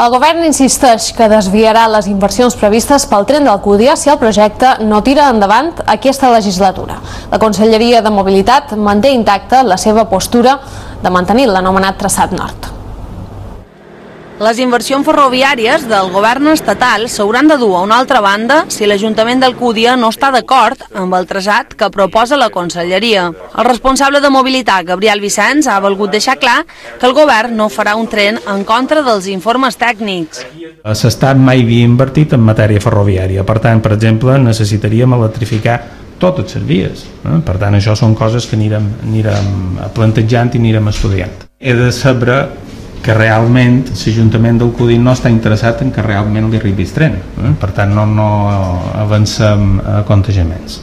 El govern insisteix que desviarà les inversions previstes pel tren d'Alcúdia si el projecte no tira endavant aquesta legislatura. La Conselleria de Mobilitat manté intacta la seva postura de mantenir l'anomenat traçat nord. Les inversions ferroviàries del govern estatal s'hauran de dur a una altra banda si l'Ajuntament d'Alcúdia no està d'acord amb el traçat que proposa la Conselleria. El responsable de mobilitat, Gabriel Vicenç, ha volgut deixar clar que el govern no farà un tren en contra dels informes tècnics. S'està mai havia invertit en matèria ferroviària. Per tant, per exemple, necessitaríem electrificar totes les vies. Eh? Per tant, això són coses que anirem, anirem plantejant i anirem estudiant. He de saber que realment l'Ajuntament del Codí no està interessat en que realment li arribi el tren. Eh? Per tant, no, no avancem a contejaments.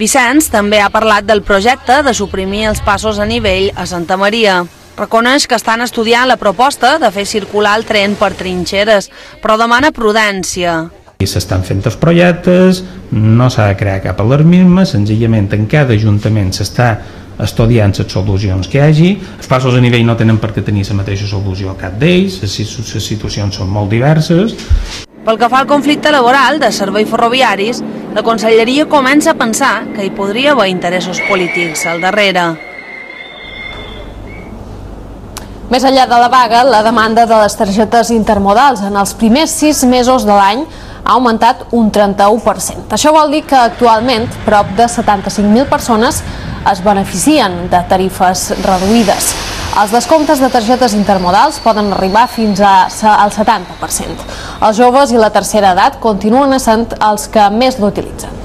Vicenç també ha parlat del projecte de suprimir els passos a nivell a Santa Maria. Reconeix que estan estudiant la proposta de fer circular el tren per trinxeres, però demana prudència. I s'estan fent els projectes, no s'ha de crear cap alarmisme, senzillament en cada ajuntament s'està estudiant les solucions que hi hagi. Els passos a nivell no tenen per què tenir la mateixa solució a cap d'ells, les, les situacions són molt diverses. Pel que fa al conflicte laboral de serveis ferroviaris, la Conselleria comença a pensar que hi podria haver interessos polítics al darrere. Més enllà de la vaga, la demanda de les targetes intermodals en els primers sis mesos de l'any ha augmentat un 31%. Això vol dir que actualment prop de 75.000 persones es beneficien de tarifes reduïdes. Els descomptes de targetes intermodals poden arribar fins a, al 70%. Els joves i la tercera edat continuen sent els que més l'utilitzen.